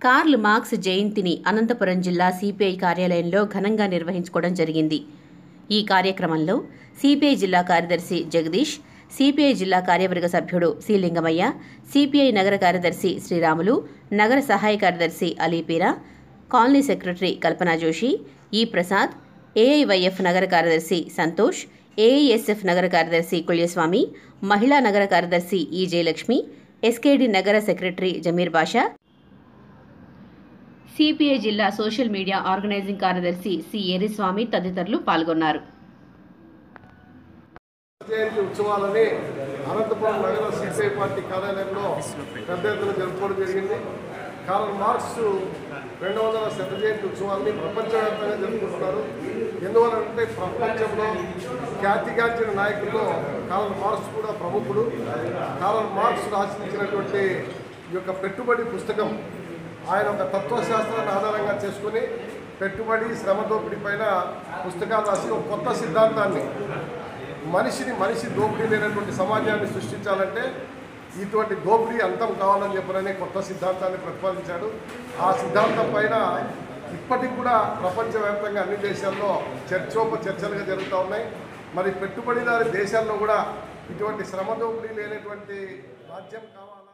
Karl Marx జయంతిని అనంతపురం జిల్లా CPI కార్యాలయంలో ఘనంగా నిర్వహించుకోవడం జరిగింది. ఈ కార్యక్రమంలో సిపిఐ జిల్లా కార్యదర్శి జగదీష్ సిపిఐ జిల్లా కార్యవర్గ సభ్యుడు సి. లింగమయ్య సిపిఐ నగర కార్యదర్శి శ్రీరాములు నగర సహాయ కార్యదర్శి Alipira colony secretary Kalpana Joshi E Prasad AIYF నగర కార్యదర్శి సంతోష్ ఏఐఎస్ఎఫ్ నగర కార్యదర్శి కుళ్యస్వామి మహిళా నగర కార్యదర్శి ఈ జయలక్ష్మి ఎస్కేడి నగర సెక్రటరీ జమీర్ బాషా సిపిఐ జిల్లా సోషల్ మీడియా ఆర్గనైజింగ్ కార్యదర్శి సి ఎరిస్వామి తదితరులు పాల్గొన్నారు. జయంతి ఉత్సవాలని అనంతపురం నగర సిపిఐ పార్టీ కార్యాలయంలో పెద్ద ఎత్తున జరుపుకోవడం జరిగింది. కారల్ మార్క్స్ రెండు వందల శత జయంతి ఉత్సవాన్ని ప్రపంచవ్యాప్తంగా జరుపుకుంటున్నారు. ఎందువల్లంటే ప్రపంచంలో ఖ్యాతిగాంచిన నాయకుల్లో కారల్ మార్క్స్ కూడా ప్రముఖుడు. కారల్ మార్క్స్ రాసించినటువంటి ఈ యొక్క పెట్టుబడి పుస్తకం ఆయన ఒక తత్వశాస్త్రాన్ని ఆధారంగా చేసుకుని పెట్టుబడి శ్రమ దోపిడీ పైన పుస్తకాలు రాసి ఒక కొత్త సిద్ధాంతాన్ని మనిషిని మనిషి దోపిడీ లేనటువంటి సమాజాన్ని సృష్టించాలంటే ఇటువంటి దోపిడీ అంతం కావాలని చెప్పననే కొత్త సిద్ధాంతాన్ని ప్రతిపాదించాడు. ఆ సిద్ధాంతం పైన ఇప్పటికి కూడా ప్రపంచవ్యాప్తంగా అన్ని దేశాల్లో చర్చోప చర్చలుగా జరుగుతూ ఉన్నాయి. మరి పెట్టుబడిదారి దేశాల్లో కూడా ఇటువంటి శ్రమ దోపిడీ లేనటువంటి రాజ్యం కావాలి?